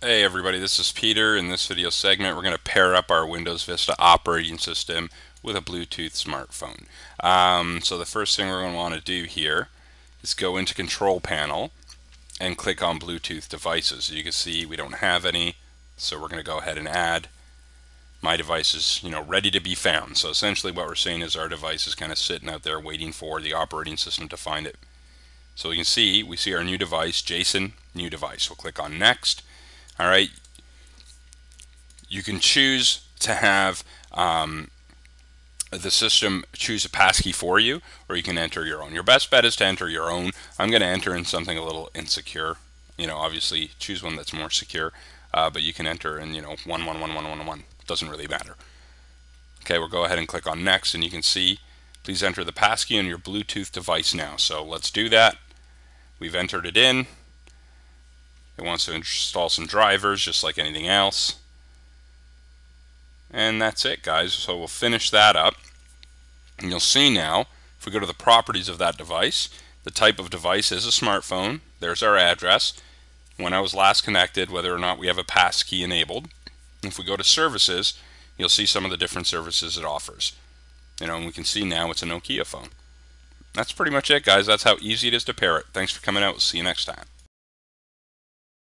Hey everybody, this is Peter. In this video segment, we're going to pair up our Windows Vista operating system with a Bluetooth smartphone. Um, so the first thing we're going to want to do here is go into Control Panel and click on Bluetooth devices. You can see we don't have any, so we're going to go ahead and add my device is you know ready to be found. So essentially what we're saying is our device is kind of sitting out there waiting for the operating system to find it. So you can see, we see our new device, Jason, new device. We'll click on Next all right. You can choose to have um, the system choose a passkey for you, or you can enter your own. Your best bet is to enter your own. I'm going to enter in something a little insecure. You know, obviously choose one that's more secure, uh, but you can enter in, you know, one one one one one one. Doesn't really matter. Okay, we'll go ahead and click on next, and you can see, please enter the passkey on your Bluetooth device now. So let's do that. We've entered it in. It wants to install some drivers just like anything else. And that's it guys. So we'll finish that up. And you'll see now, if we go to the properties of that device, the type of device is a smartphone. There's our address. When I was last connected, whether or not we have a passkey enabled. If we go to services, you'll see some of the different services it offers. You know, and we can see now it's a Nokia phone. That's pretty much it, guys. That's how easy it is to pair it. Thanks for coming out. We'll see you next time.